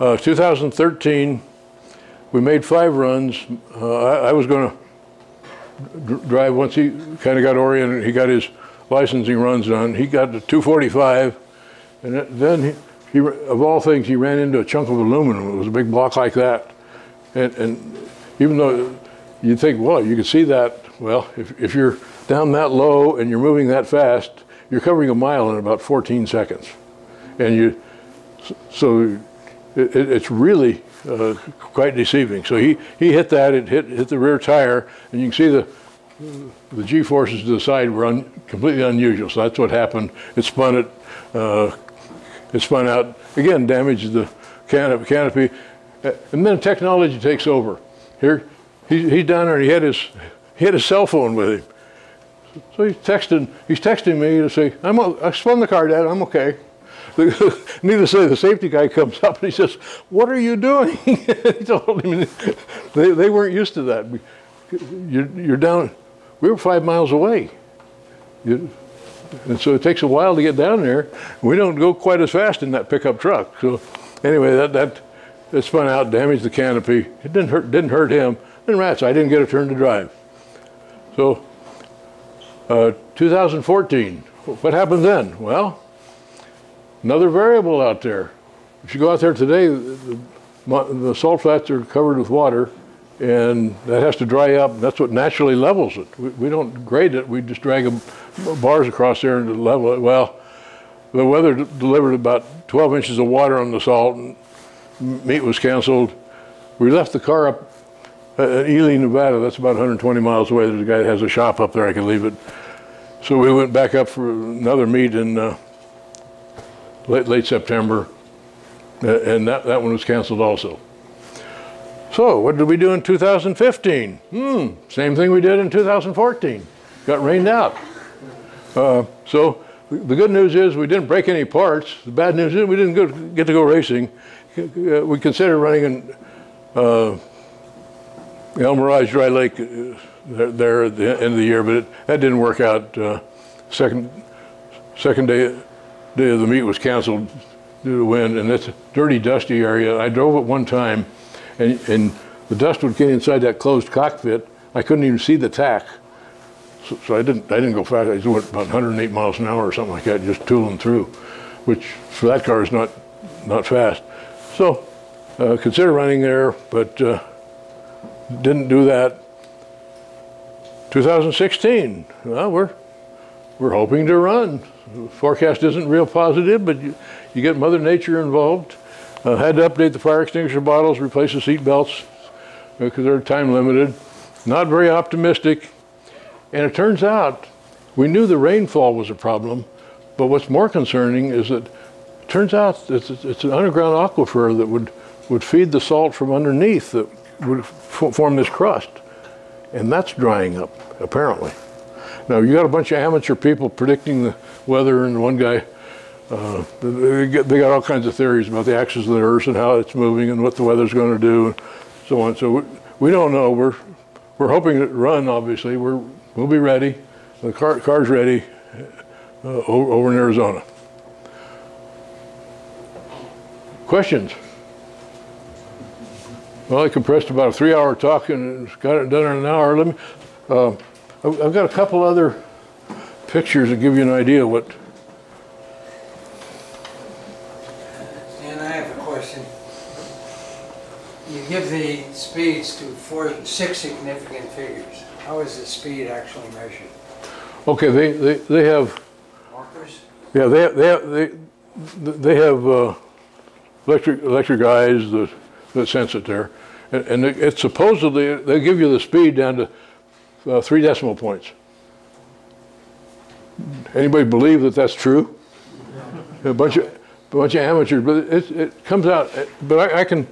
Uh, 2013, we made five runs. Uh, I, I was going to drive once he kind of got oriented. He got his licensing runs done. He got to 245, and then he, he, of all things, he ran into a chunk of aluminum. It was a big block like that. And, and even though you'd think, well, you could see that, well, if, if you're down that low and you're moving that fast, you're covering a mile in about 14 seconds. And you, so it- it's really uh, quite deceiving. So he, he hit that, it hit, hit the rear tire, and you can see the, the G-forces to the side were un, completely unusual. So that's what happened. It spun it, uh, it spun out, again, damaged the canopy, canopy. Uh, and then technology takes over. Here, he, he's down there and he had his, he had his cell phone with him. So he's texting, he's texting me to say, I'm, I spun the car, Dad, I'm okay. Needless to say, the safety guy comes up and he says, what are you doing? he told him, they, they weren't used to that. You're, you're down, we were five miles away. You, and so it takes a while to get down there. We don't go quite as fast in that pickup truck. So anyway, that, that, it spun out, damaged the canopy. It didn't hurt, didn't hurt him. And rats, I didn't get a turn to drive. So uh, 2014, what happened then? Well, another variable out there. If you go out there today, the, the, the salt flats are covered with water, and that has to dry up. That's what naturally levels it. We, we don't grade it. We just drag bars across there and level it. Well, the weather delivered about 12 inches of water on the salt, and m- meet was canceled. We left the car up at Ely, Nevada. That's about 120 miles away. There's a guy that has a shop up there. I can leave it. So we went back up for another meet in uh, late, late September, and that, that one was canceled also. So what did we do in 2015? Hmm, same thing we did in 2014. Got rained out. Uh, so the good news is we didn't break any parts. The bad news is we didn't go, get to go racing. Uh, We considered running in uh, El Mirage Dry Lake uh, there, there at the end of the year, but it, that didn't work out. Uh, second second day day of the meet was canceled due to wind, and it's a dirty, dusty area. I drove it one time, and, and the dust would get inside that closed cockpit. I couldn't even see the tach. So, so I didn't, I didn't go fast. I just went about 108 miles an hour or something like that, just tooling through, which for that car is not, not fast. So uh, consider running there, but uh, didn't do that. 2016, well, we're, we're hoping to run. The Forecast isn't real positive, but you, you get Mother Nature involved. Uh, had to update the fire extinguisher bottles, replace the seat belts because they're time limited. Not very optimistic. And it turns out we knew the rainfall was a problem, but what's more concerning is that it turns out it's, it's an underground aquifer that would, would feed the salt from underneath that would form this crust. And that's drying up, apparently. Now, you got a bunch of amateur people predicting the weather, and one guy, uh, they, they got all kinds of theories about the axis of the Earth and how it's moving and what the weather's going to do, and so on. So we, we don't know. We're, we're hoping to run, obviously. We're, we'll be ready. The car, car's ready uh, over, in Arizona. Questions? Well, I compressed about a three-hour talk and got it done in an hour. Let me. Uh, I've got a couple other pictures that give you an idea what. And I have a question. You give the speeds to four, six significant figures. How is the speed actually measured? Okay, they they, they have Markers? yeah they they have, they they have uh, electric electric eyes that that sense it there, and, and it, it's supposedly they give you the speed down to uh, three decimal points. Anybody believe that that's true? A bunch of a bunch of amateurs, but it it comes out. But I, I can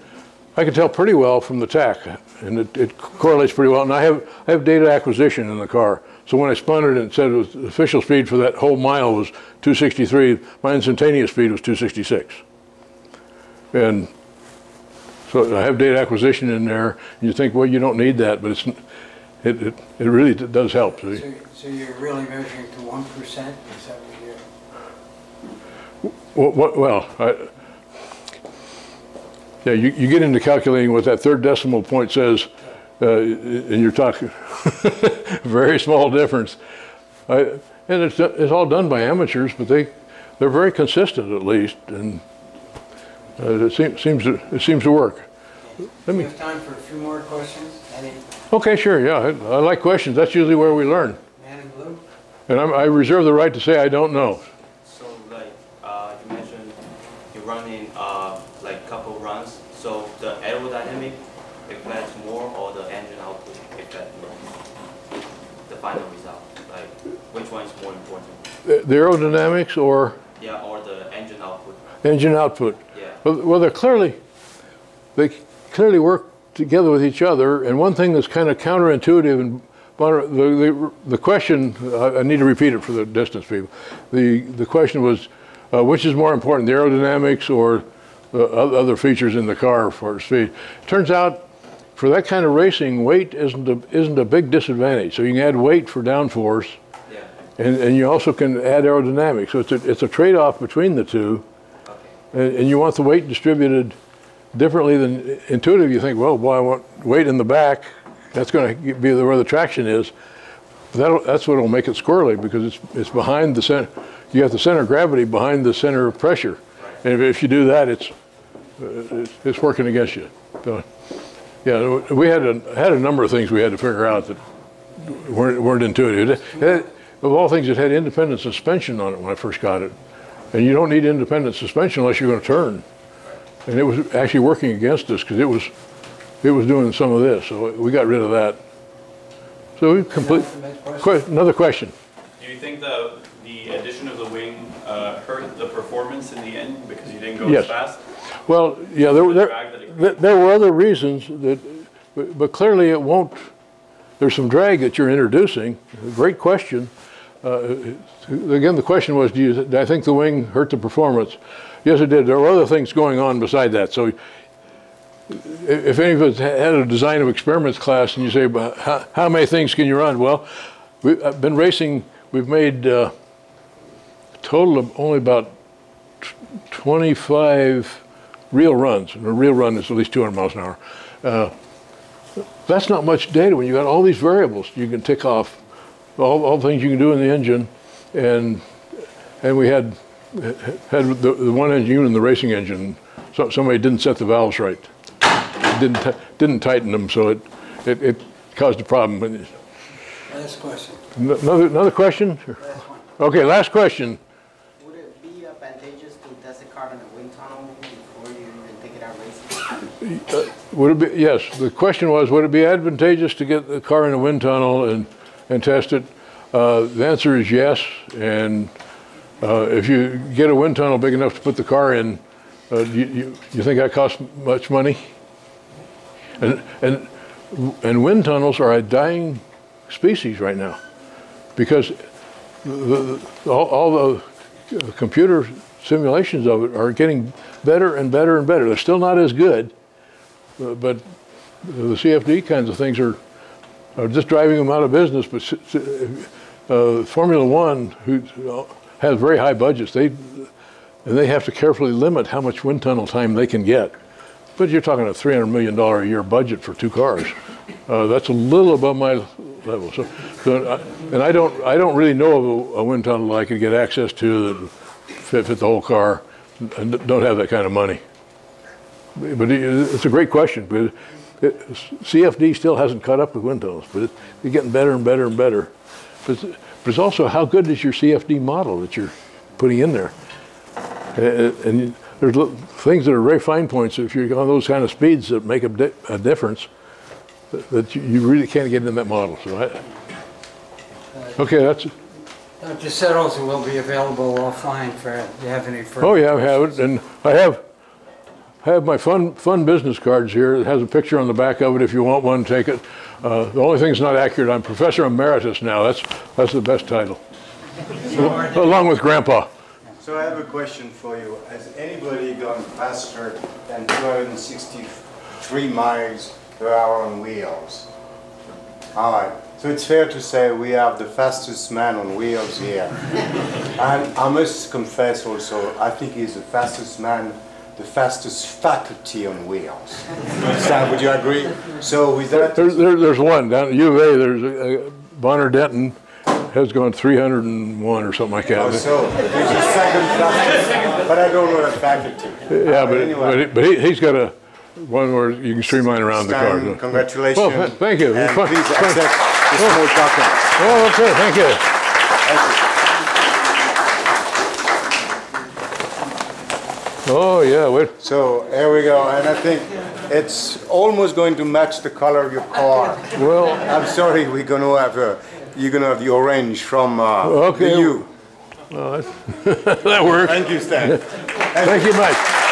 I can tell pretty well from the tach, and it, it correlates pretty well. And I have I have data acquisition in the car, so when I spun it and said it was the official speed for that whole mile was 263, my instantaneous speed was 266. And so I have data acquisition in there. And you think, well, you don't need that, but it's it it, it really does help. See? So, so you're really measuring to one percent? Is that what you're? Well, well, I, yeah, you, you get into calculating what that third decimal point says, uh, and you're talking very small difference. I, and it's, it's all done by amateurs, but they, they're very consistent at least, and Uh, It seems, seems, to- it seems to work. Let We me, have time for a few more questions. Okay, sure, yeah, I I like questions. That's usually where we learn. man in blue? And I'm- I reserve the right to say I don't know. So like, uh, you mentioned you're running, uh, like couple runs, so the aerodynamic affects more or the engine output affects more? The final result, like, which one is more important? The aerodynamics or Yeah, or the engine output, engine output? yeah. Well, well, they're clearly, they clearly work together with each other. And one thing that's kind of counterintuitive, and the, the, the question, I, I need to repeat it for the distance people. The, the question was, uh, which is more important, the aerodynamics or o- other features in the car for speed? Turns out, for that kind of racing, weight isn't a, isn't a big disadvantage. So you can add weight for downforce, and, and you also can add aerodynamics. So it's a, it's a trade-off between the two. okay. And, and you want the weight distributed differently than intuitive. You think, well, boy, I want weight in the back. That's going to be the- where the traction is. That'll, that's what will make it squirrely because it's, it's behind the center. You got the center of gravity behind the center of pressure. And if, if you do that, it's, uh, it's, it's working against you. So, yeah, we had a, had a number of things we had to figure out that weren't, weren't intuitive. It had- of all things, it had independent suspension on it when I first got it. And you don't need independent suspension unless you're going to turn. And it was actually working against us because it was, it was doing some of this. So we got rid of that. So we complete. Que- Another question. Do you think the, the addition of the wing uh, hurt the performance in the end because you didn't go Yes. as fast? Well, yeah, there, were- The there, drag there- there were other reasons that, but, but clearly it won't, there's some drag that you're introducing. Great question. Uh, again, the question was, do you, I think the wing hurt the performance? Yes, it did. There were other things going on beside that. So if any of us had a design of experiments class and you say, "But how, how many things can you run? Well, we, I've been racing, we've made uh, a total of only about 25 real runs. And a real run is at least 200 miles an hour. Uh, that's not much data when you've got all these variables you can tick off, all, all things you can do in the engine. And, and we had, had the, the one engine and the racing engine. So, somebody didn't set the valves right didn't didn't tighten them, so it it, it caused a problem. Last question. Another another question? Okay, last question. Would it be advantageous to test a car in a wind tunnel before you even take it out racing? Uh, would it be yes? The question was, would it be advantageous to get the car in a wind tunnel and and test it? Uh, the answer is yes. And uh, if you get a wind tunnel big enough to put the car in, uh, you, you you think that costs much money? And and and wind tunnels are a dying species right now because the, the, all, all the computer simulations of it are getting better and better and better. They're still not as good, uh, but the CFD kinds of things are, are just driving them out of business. But uh, Formula One, who has very high budgets, they and they have to carefully limit how much wind tunnel time they can get. But you're talking a $300 million a year budget for two cars. Uh, that's a little above my level. So, so I, and I don't, I don't really know of a, a wind tunnel I could get access to that fit, fit the whole car and don't have that kind of money. But it's a great question. But it, CFD still hasn't caught up with Windows, but it, they're getting better and better and better. But, it's- but it's also how good is your CFD model that you're putting in there? And, and there's things that are very fine points if you're on those kind of speeds that make a, di- a difference that, that you, you really can't get in that model. So I, okay, that's Dr. Settles will be available offline for, if you have any further. oh yeah, I have it, and I have I have my fun fun business cards here. It has a picture on the back of it. If you want one, take it. Uh, the only thing thing's not accurate. I'm professor emeritus now. That's that's the best title, along with grandpa. So I have a question for you. Has anybody gone faster than 263 miles per hour on wheels? All right. So it's fair to say we have the fastest man on wheels here. and I must confess also, I think he's the fastest man, the fastest faculty on wheels. Sam, would you agree? So with that, There, there, there's one down at U of A. There's a, a Bonner Denton. has gone 301 or something like that. Oh, so, he's the second fastest, but I don't know the faculty. Yeah, Uh, but, anyway. but, he- but he, he's got a one where you can streamline around the car. Stan, congratulations. Well, thank you. And please accept small document. Oh, okay, thank you. Oh, yeah, wait. So, here we go, and I think it's almost going to match the color of your car. Well, I'm sorry, we're gonna have, uh, you're gonna have the orange from, uh, Okay. the U. that works. Thank you, Stan. Thank you much.